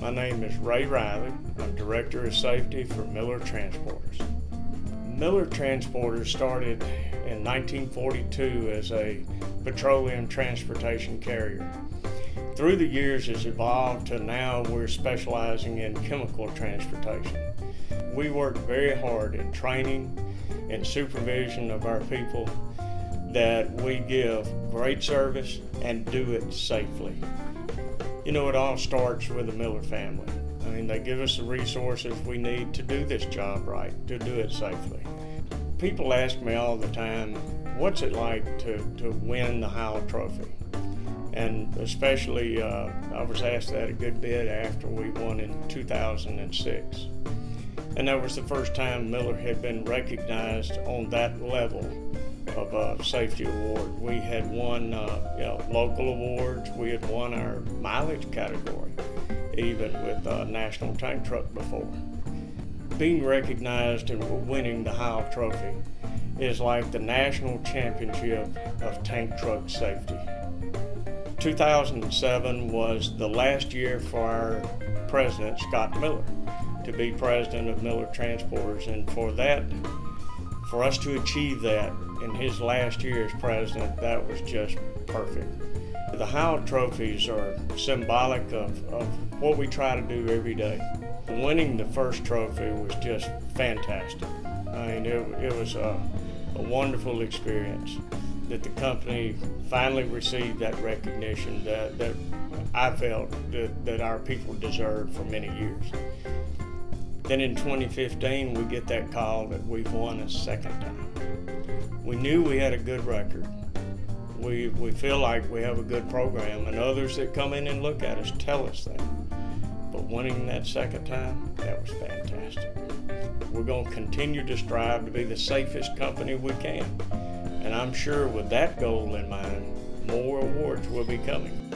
My name is Ray Riley. I'm Director of Safety for Miller Transporters. Miller Transporters started in 1942 as a petroleum transportation carrier. Through the years, it's evolved to now we're specializing in chemical transportation. We work very hard in training and supervision of our people that we give great service and do it safely. You know, it all starts with the Miller family. I mean, they give us the resources we need to do this job right, to do it safely. People ask me all the time, what's it like to, to win the Heil Trophy? And especially, uh, I was asked that a good bit after we won in 2006. And that was the first time Miller had been recognized on that level of a safety award. We had won uh, you know, local awards. We had won our mileage category, even with uh, National Tank Truck before. Being recognized and winning the Heil Trophy is like the national championship of tank truck safety. 2007 was the last year for our president, Scott Miller, to be president of Miller Transporters. And for that, for us to achieve that in his last year as president, that was just perfect. The Heil trophies are symbolic of, of what we try to do every day. Winning the first trophy was just fantastic. I mean, it, it was a, a wonderful experience that the company finally received that recognition that, that I felt that, that our people deserved for many years. Then in 2015, we get that call that we've won a second time. We knew we had a good record. We, we feel like we have a good program, and others that come in and look at us tell us that. But winning that second time, that was fantastic. We're going to continue to strive to be the safest company we can. And I'm sure with that goal in mind, more awards will be coming.